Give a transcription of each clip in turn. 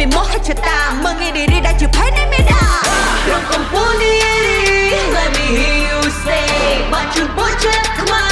ហាឡាលោកមកបាច់តពុំមានមកហិចតាមើងងាយរីដែលជាផែននៃមេដារំកំពូនី Let me hear you say បាច់ជូនបុជិតខ្មៅ I'll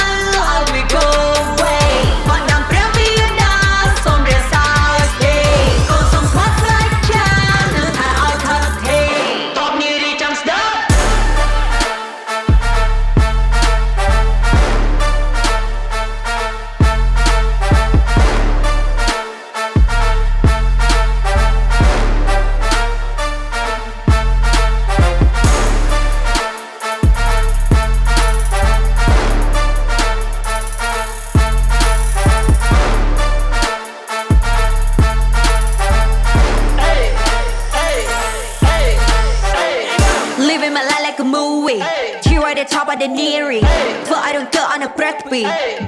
like a movie ชีវិតដែល top of the neary ធ្វើឲ្យរងកើអនុប្រេតពី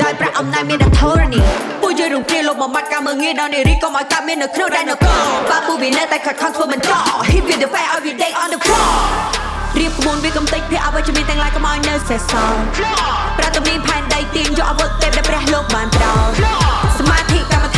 ដោយប្រាក់អំណាចមាន attorney ពូជរងព្រាលោកមកមាត់ការមើងងាយដល់នារីកុំឲ្យកាត់មាននៅក្នុងដែននគរបាពូវានៅតែខិតខំធ្វើបន្ត Hit with the fire every day on the floor រៀបក្បួនវាកំតិចភ័យអវិជ្ជមានទាំងឡាយកុំឲ្យនៅសេសសល់ប្រតិមានផែនដីទាញយកអាវុធទេពដែលព្រះលោកបានផ្ដល់សមាធិកម្ម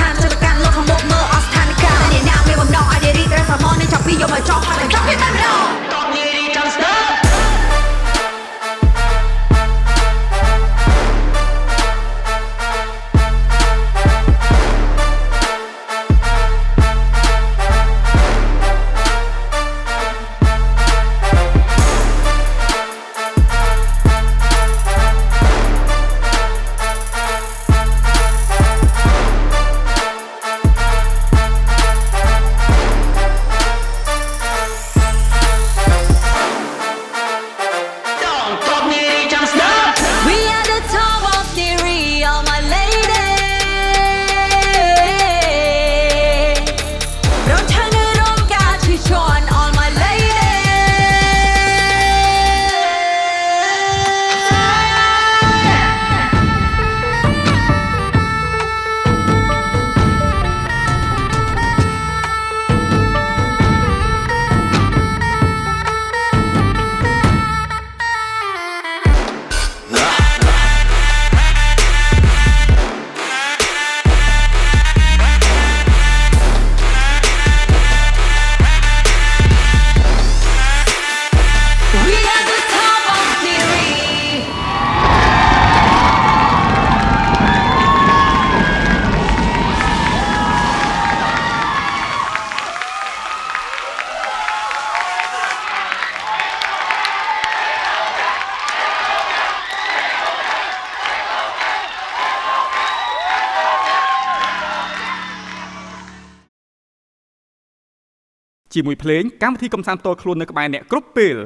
ជាមួយភ្លេងកម្មវិធីកំសាន្តផ្ទាល់ខ្លួននៅក្បែរអ្នកគ្រប់ពេល